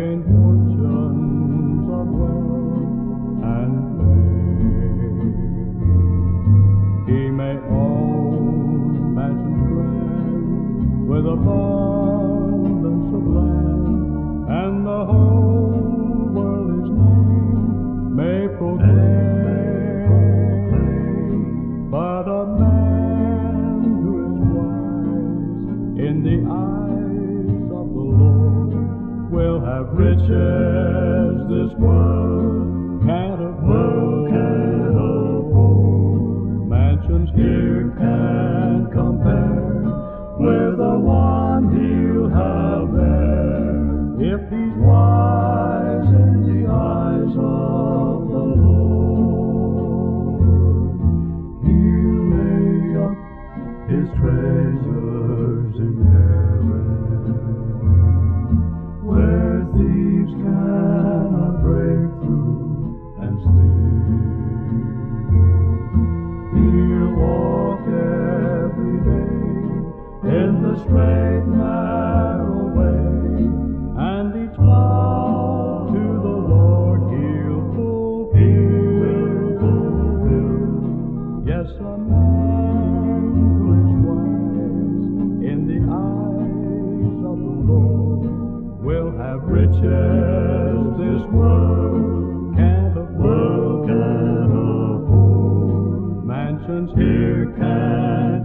gain fortunes of wealth and fame. He may own mansions grand with abundance of land, and the whole world his name may proclaim. But a man who is wise in the eyes of the Lord will have riches this world can't afford. Mansions here can't compare with the one he'll have there. If he's wise straight narrow way, and each to the Lord he'll fulfill. Yes, a man who is wise in the eyes of the Lord will have riches this world can't afford. Mansions here can't